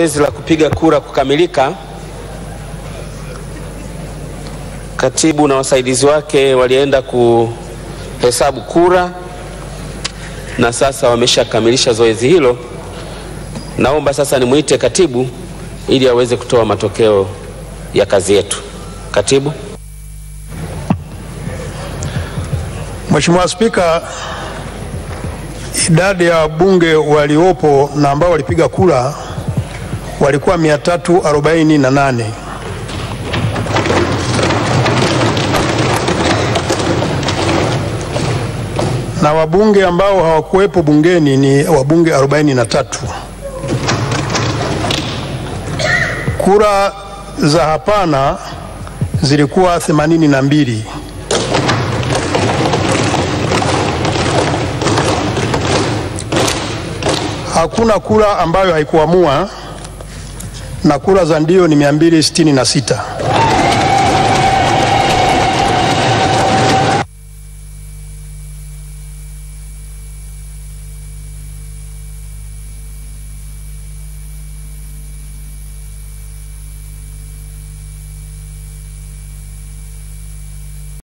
Zoezi la kupiga kura kukamilika, katibu na wasaidizi wake walienda kuhesabu kura na sasa wameshakamilisha zoezi hilo. Naomba sasa nimwite katibu ili aweze kutoa matokeo ya kazi yetu. Katibu. Mheshimiwa Spika, idadi ya wabunge waliopo na ambao walipiga kura walikuwa 348 na wabunge ambao hawakuwepo bungeni ni wabunge 43. Kura za hapana zilikuwa 82. Hakuna kura ambayo haikuamua na kura za ndio ni 266.